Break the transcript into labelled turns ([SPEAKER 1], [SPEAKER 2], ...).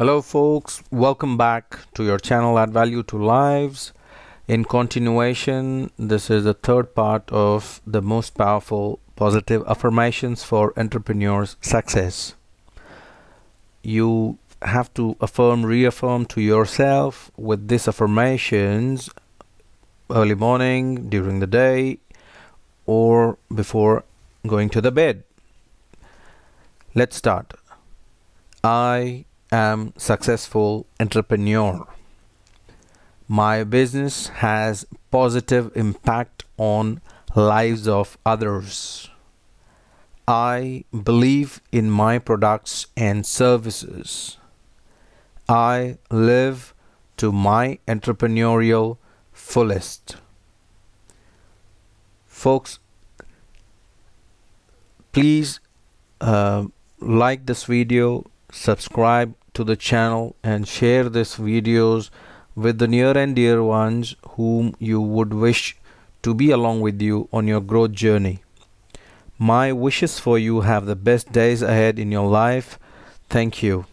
[SPEAKER 1] Hello, folks. Welcome back to your channel Add Value to Lives. In continuation, this is the third part of the most powerful positive affirmations for entrepreneurs' success. You have to affirm, reaffirm to yourself with these affirmations early morning, during the day, or before going to the bed. Let's start. I am successful entrepreneur. My business has positive impact on lives of others. I believe in my products and services. I live to my entrepreneurial fullest. Folks, please uh, like this video, subscribe to the channel and share these videos with the near and dear ones whom you would wish to be along with you on your growth journey. My wishes for you have the best days ahead in your life. Thank you.